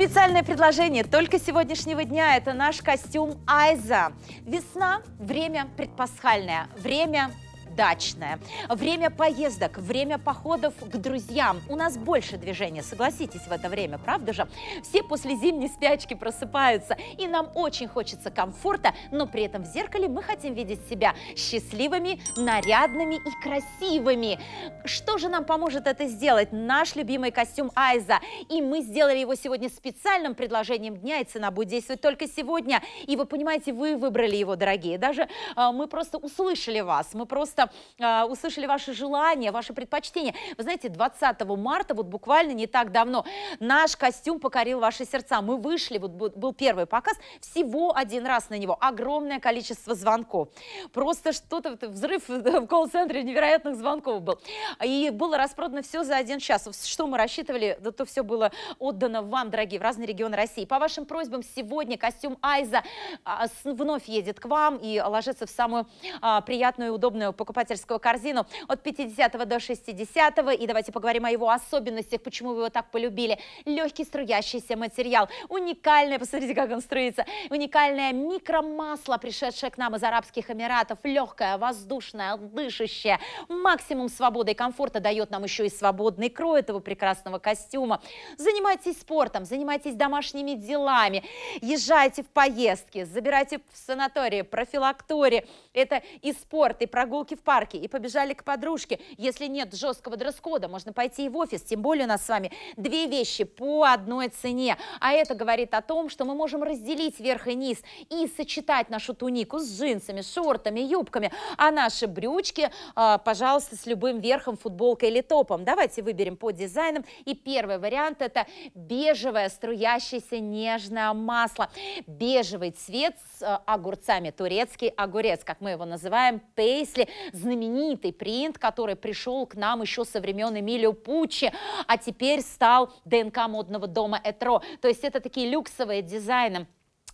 Специальное предложение только сегодняшнего дня – это наш костюм Айза. Весна – время предпасхальное, время дачное. Время поездок, время походов к друзьям. У нас больше движения, согласитесь, в это время, правда же? Все после зимней спячки просыпаются, и нам очень хочется комфорта, но при этом в зеркале мы хотим видеть себя счастливыми, нарядными и красивыми. Что же нам поможет это сделать? Наш любимый костюм Айза. И мы сделали его сегодня специальным предложением дня, и цена будет действовать только сегодня. И вы понимаете, вы выбрали его, дорогие. Даже э, мы просто услышали вас, мы просто просто э, услышали ваши желания, ваши предпочтения. Вы знаете, 20 марта, вот буквально не так давно, наш костюм покорил ваши сердца. Мы вышли, вот был первый показ, всего один раз на него. Огромное количество звонков. Просто что-то, взрыв в колл-центре невероятных звонков был. И было распродано все за один час. Что мы рассчитывали, да то все было отдано вам, дорогие, в разные регионы России. По вашим просьбам, сегодня костюм Айза а, вновь едет к вам и ложится в самую а, приятную и удобную покупку покупательскую корзину от 50 до 60. -го. И давайте поговорим о его особенностях, почему вы его так полюбили. Легкий струящийся материал, уникальное, посмотрите, как он струится, уникальное микромасло, пришедшее к нам из Арабских Эмиратов, легкое, воздушное, дышащее, максимум свободы и комфорта дает нам еще и свободный крой этого прекрасного костюма. Занимайтесь спортом, занимайтесь домашними делами, езжайте в поездки, забирайте в санатории, профилактории. Это и спорт, и прогулки в в парке и побежали к подружке. Если нет жесткого дресс-кода, можно пойти и в офис. Тем более у нас с вами две вещи по одной цене. А это говорит о том, что мы можем разделить верх и низ и сочетать нашу тунику с джинсами, шортами, юбками, а наши брючки, а, пожалуйста, с любым верхом, футболкой или топом. Давайте выберем по дизайнам. И первый вариант это бежевое струящееся нежное масло. Бежевый цвет с а, огурцами, турецкий огурец, как мы его называем, пейсли знаменитый принт, который пришел к нам еще со времен Эмилио Пуччи, а теперь стал ДНК модного дома Этро. То есть это такие люксовые дизайны.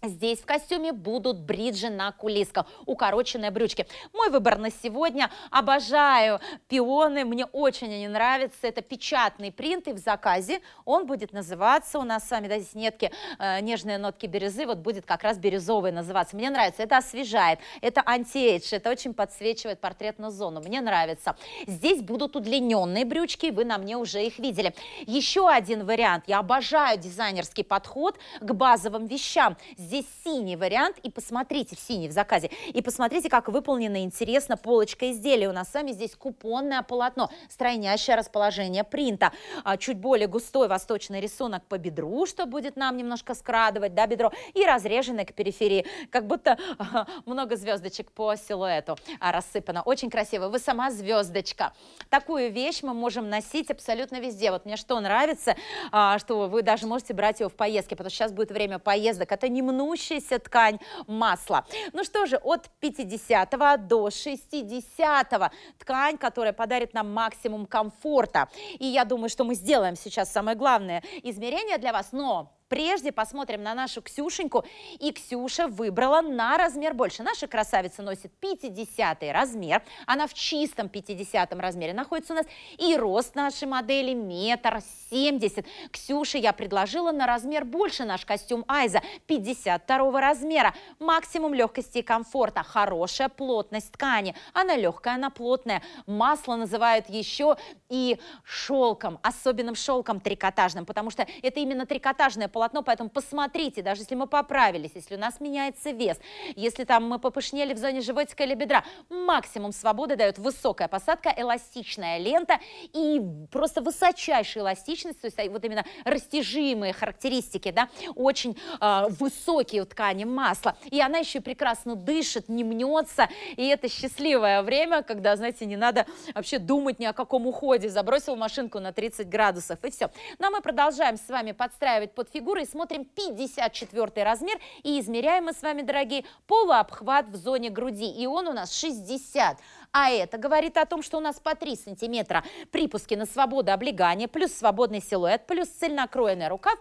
Здесь в костюме будут бриджи на кулисках, укороченные брючки. Мой выбор на сегодня. Обожаю пионы, мне очень они нравятся. Это печатный принт, и в заказе он будет называться, у нас с вами, да, здесь нетки, э, нежные нотки бирюзы, вот будет как раз бирюзовый называться. Мне нравится, это освежает, это антиэйдж, это очень подсвечивает портретную зону, мне нравится. Здесь будут удлиненные брючки, вы на мне уже их видели. Еще один вариант, я обожаю дизайнерский подход к базовым вещам. Здесь синий вариант, и посмотрите, в синий в заказе, и посмотрите, как выполнено интересно полочка изделия. У нас с вами здесь купонное полотно, стройнящее расположение принта, а, чуть более густой восточный рисунок по бедру, что будет нам немножко скрадывать, да, бедро, и разреженное к периферии, как будто много звездочек по силуэту а, рассыпано. Очень красиво. Вы сама звездочка. Такую вещь мы можем носить абсолютно везде. Вот мне что нравится, а, что вы даже можете брать его в поездке, потому что сейчас будет время поездок. Это немного мнущаяся ткань масла. Ну что же, от 50 до 60 ткань, которая подарит нам максимум комфорта. И я думаю, что мы сделаем сейчас самое главное измерение для вас, но Прежде посмотрим на нашу Ксюшеньку. И Ксюша выбрала на размер больше. Наша красавица носит 50 размер. Она в чистом 50 размере находится у нас. И рост нашей модели метр семьдесят. Ксюше я предложила на размер больше наш костюм Айза. 52 размера. Максимум легкости и комфорта. Хорошая плотность ткани. Она легкая, она плотная. Масло называют еще и шелком. Особенным шелком трикотажным. Потому что это именно трикотажное полотно, поэтому посмотрите, даже если мы поправились, если у нас меняется вес, если там мы попышнели в зоне животика или бедра, максимум свободы дает высокая посадка, эластичная лента и просто высочайшая эластичность, то есть вот именно растяжимые характеристики, да, очень э, высокие у ткани масла. И она еще прекрасно дышит, не мнется, и это счастливое время, когда, знаете, не надо вообще думать ни о каком уходе, забросил машинку на 30 градусов и все. Но мы продолжаем с вами подстраивать под фигуру и смотрим 54 размер и измеряем мы с вами, дорогие, полуобхват в зоне груди. И он у нас 60. А это говорит о том, что у нас по 3 сантиметра припуски на свободу облегания, плюс свободный силуэт, плюс цельнокроенный рукав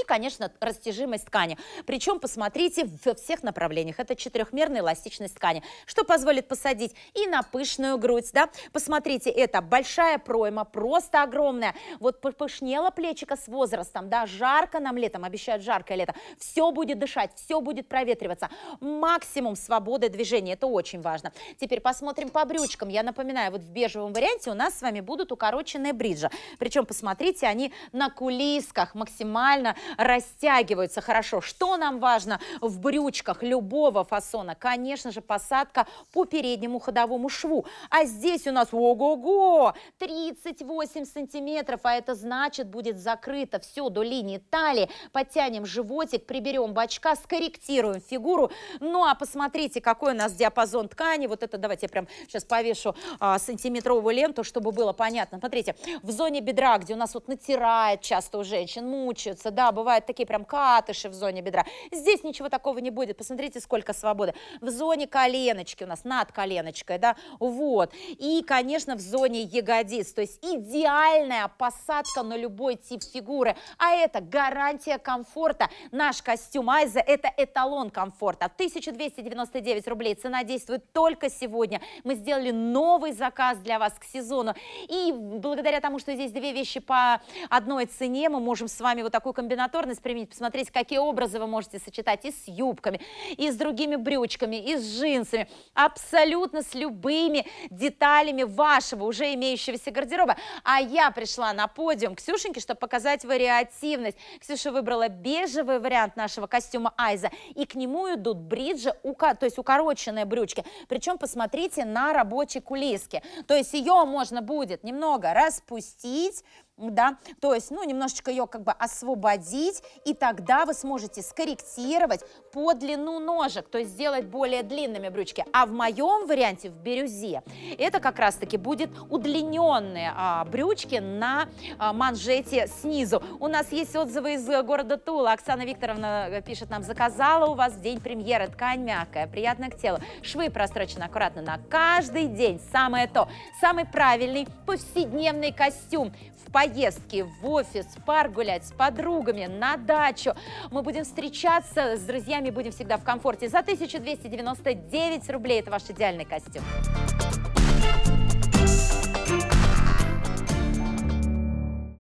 И, конечно, растяжимость ткани. Причем, посмотрите, во всех направлениях. Это четырехмерная эластичность ткани, что позволит посадить и на пышную грудь, да. Посмотрите, это большая пройма, просто огромная. Вот пышнело плечико с возрастом, да, жарко нам летом, обещают жаркое лето. Все будет дышать, все будет проветриваться. Максимум свободы движения, это очень важно. Теперь посмотрим по брючкам. Я напоминаю, вот в бежевом варианте у нас с вами будут укороченные бриджи. Причем, посмотрите, они на кулисках максимально растягиваются хорошо. Что нам важно в брючках любого фасона? Конечно же, посадка по переднему ходовому шву. А здесь у нас, ого-го, 38 сантиметров, а это значит, будет закрыто все до линии талии. Подтянем животик, приберем бочка, скорректируем фигуру. Ну, а посмотрите, какой у нас диапазон ткани. Вот это давайте я прям сейчас повешу а, сантиметровую ленту, чтобы было понятно. Смотрите, в зоне бедра, где у нас вот натирает часто у женщин, мучаются, да, бывают такие прям катыши в зоне бедра. Здесь ничего такого не будет. Посмотрите, сколько свободы. В зоне коленочки у нас, над коленочкой, да, вот. И, конечно, в зоне ягодиц. То есть идеальная посадка на любой тип фигуры. А это гарантия комфорта. Наш костюм Айза – это эталон комфорта. 1299 рублей. Цена действует только сегодня. Мы сделали новый заказ для вас к сезону. И благодаря тому, что здесь две вещи по одной цене, мы можем с вами вот такую комбинаторность применить, посмотреть, какие образы вы можете сочетать и с юбками, и с другими брючками, и с джинсами, абсолютно с любыми деталями вашего уже имеющегося гардероба. А я пришла на подиум Ксюшеньке, чтобы показать вариативность. Ксюша выбрала бежевый вариант нашего костюма Айза, и к нему идут бриджи, то есть укороченные брючки. Причем посмотрите на рабочей кулиске. То есть ее можно будет немного распустить, да, то есть, ну, немножечко ее как бы освободить, и тогда вы сможете скорректировать по длину ножек, то есть сделать более длинными брючки. А в моем варианте, в бирюзе, это как раз-таки будет удлиненные а, брючки на а, манжете снизу. У нас есть отзывы из города Тула. Оксана Викторовна э, пишет нам, заказала у вас в день премьеры, ткань мягкая, приятная к телу, швы прострочены аккуратно на каждый день, самое то, самый правильный повседневный костюм в поездки, в офис, в парк гулять с подругами, на дачу. Мы будем встречаться с друзьями, будем всегда в комфорте. За 1299 рублей это ваш идеальный костюм.